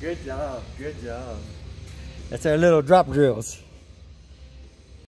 Good job. Good job. That's our little drop drills.